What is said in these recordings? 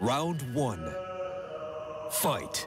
Round one. Fight.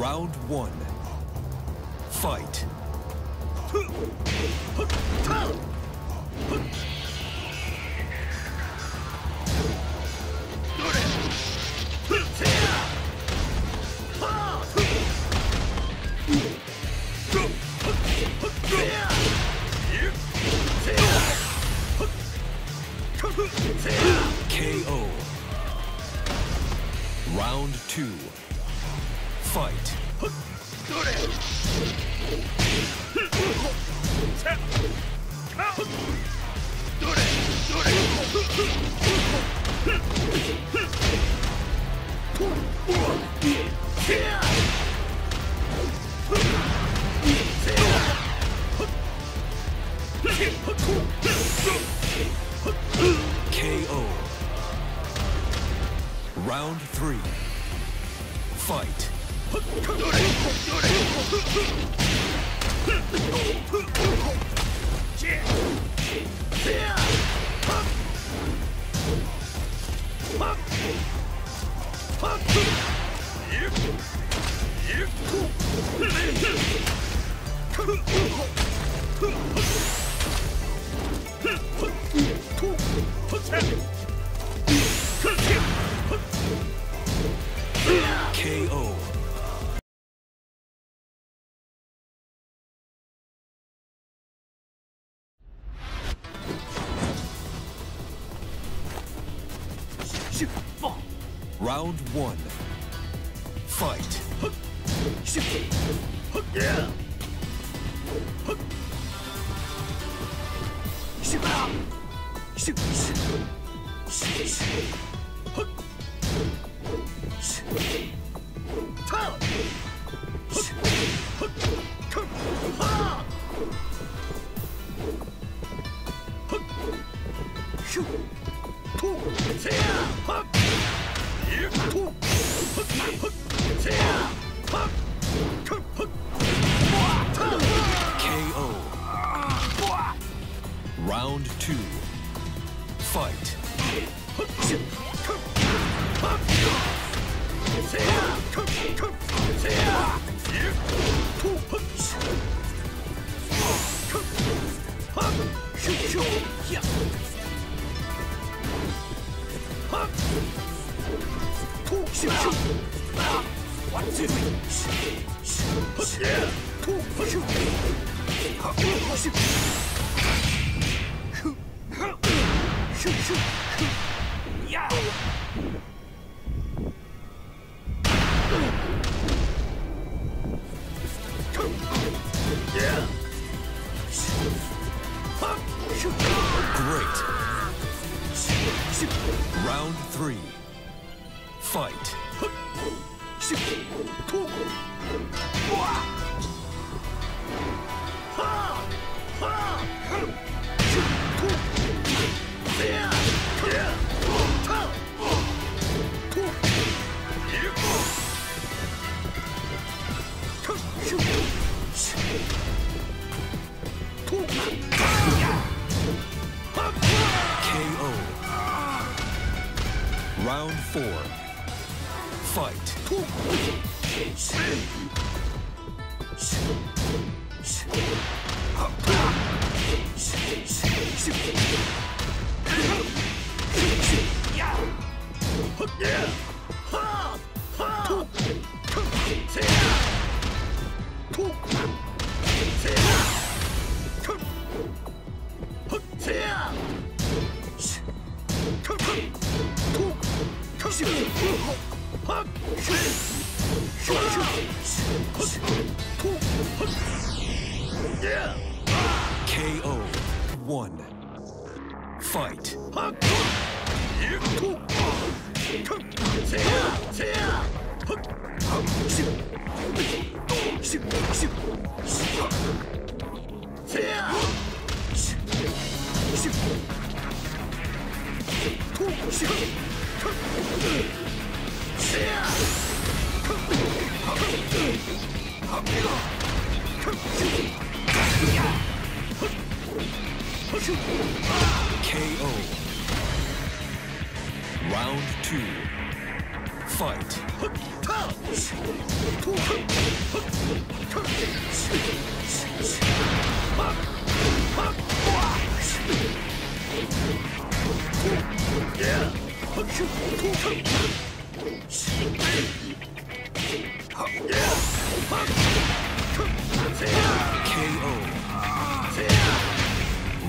Round one. Fight. Round one. Fight. KO. Two. Fight. Great. Round three. Fight. Round four. Fight. KO. Round two. Fight. KO.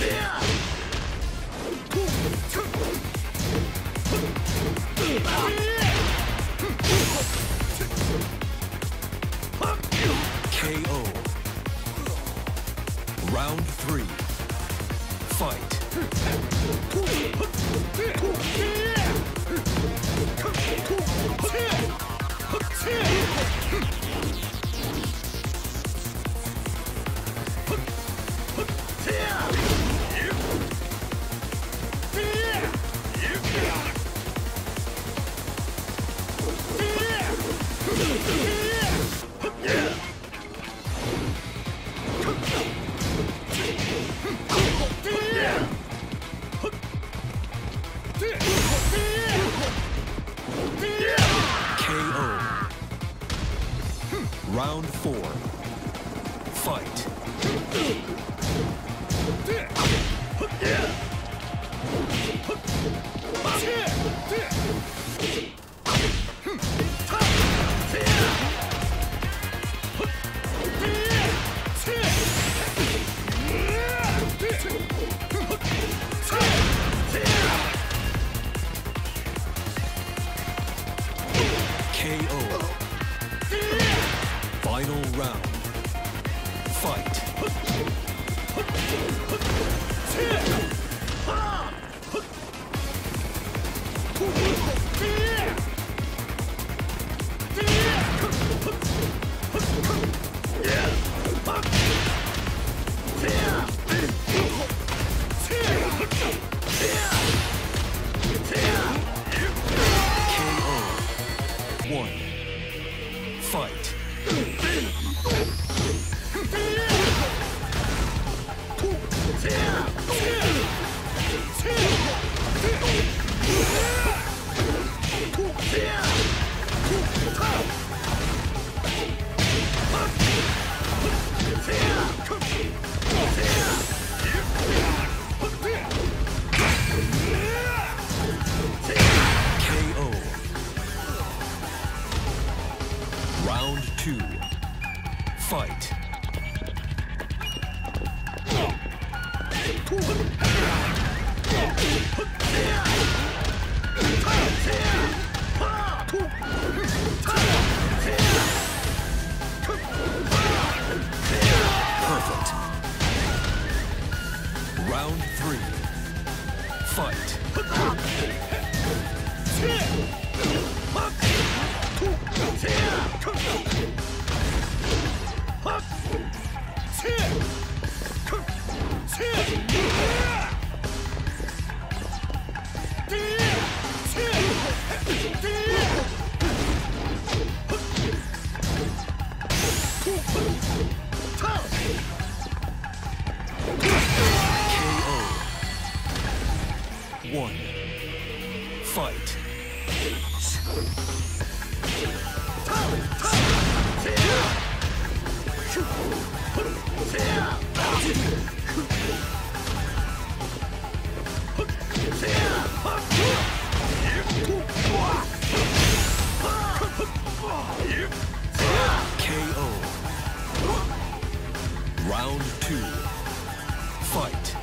Yeah! Round two. Fight.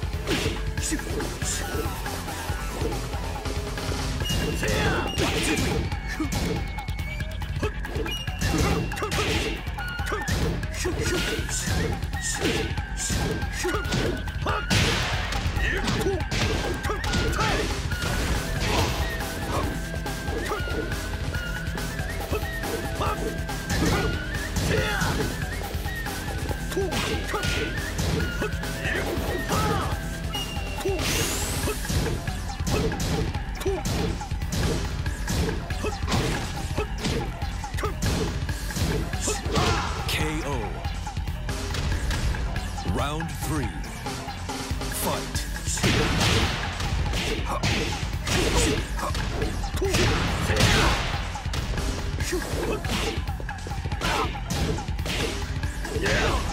Round three. Fight. KO.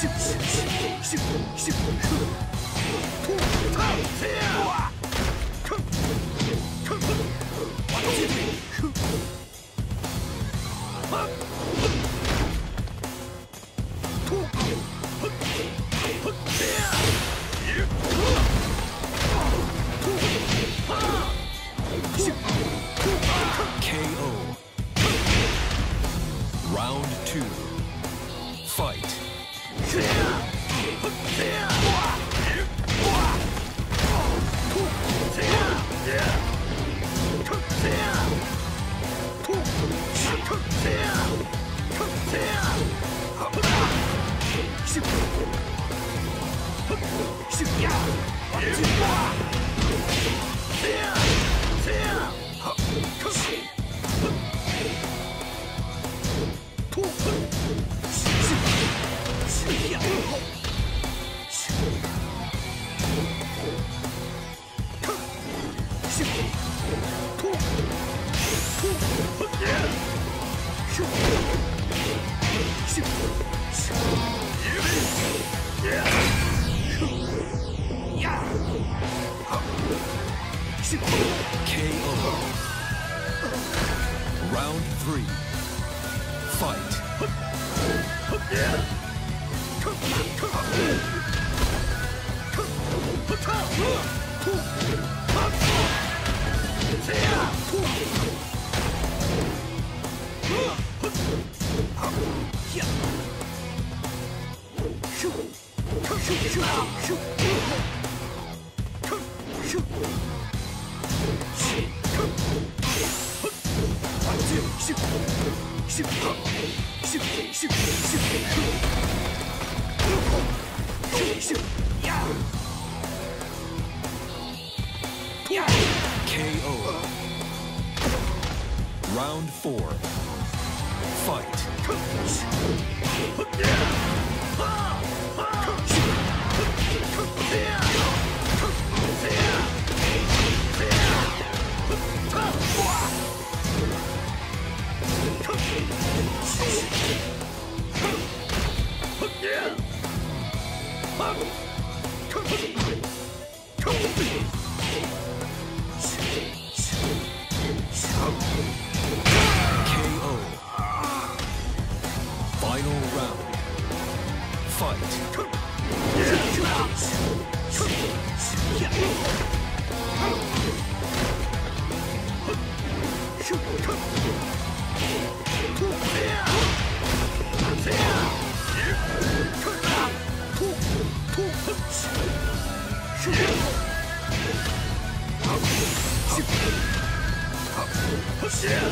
星星星星星火兔腾起别进化 KO. KO.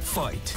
Fight.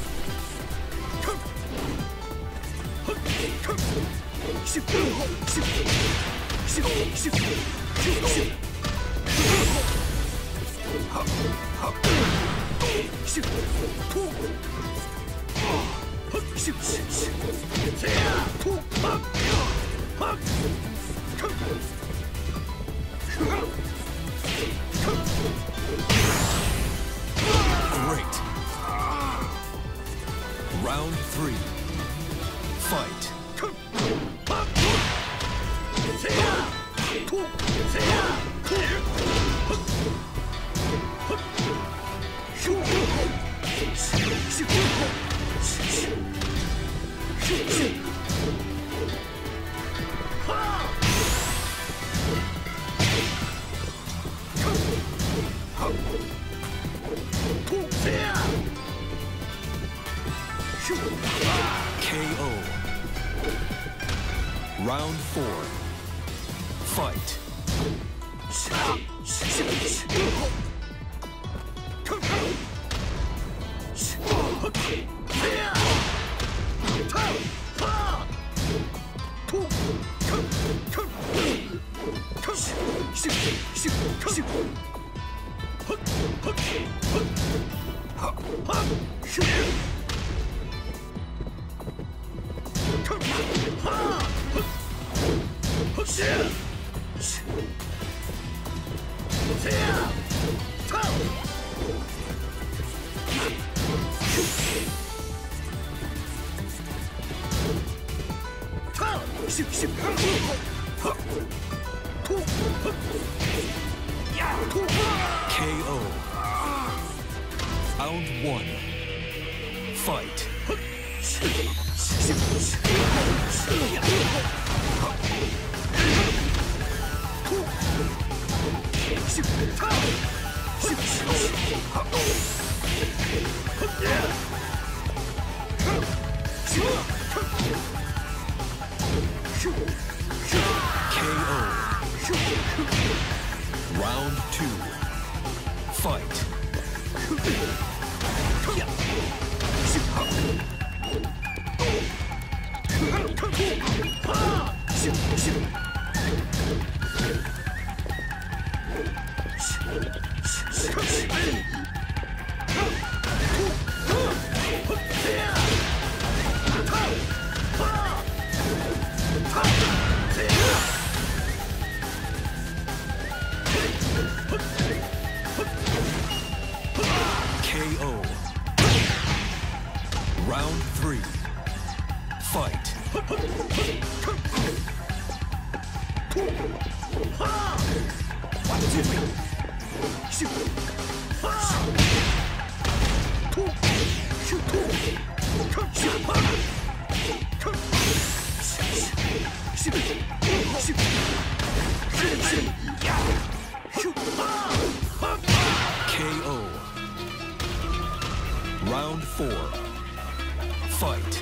Great. Round three. Round four. KO. Round one. Fight. KO. Round two. Fight. KO. Four. Fight.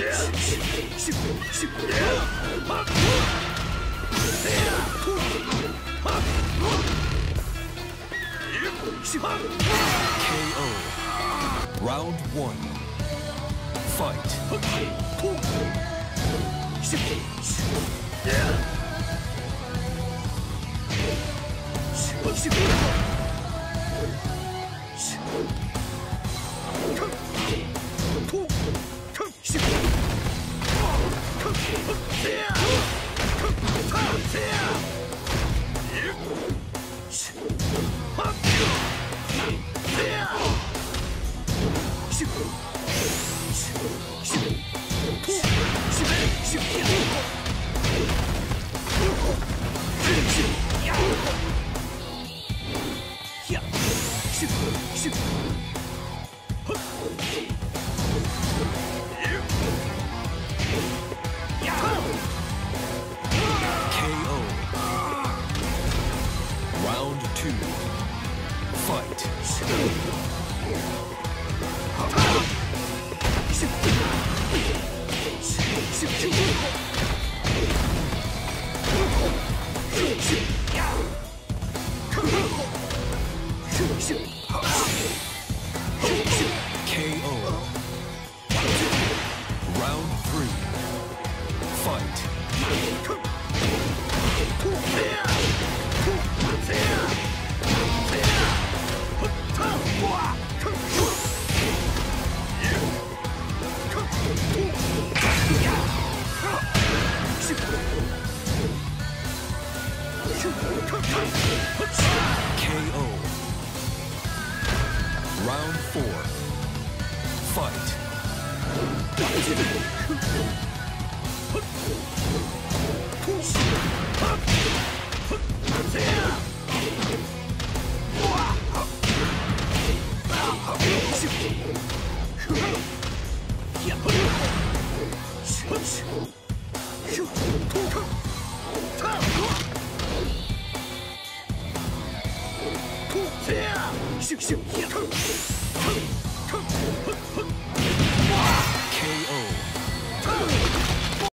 Yeah! KO. Round one. Fight. KO.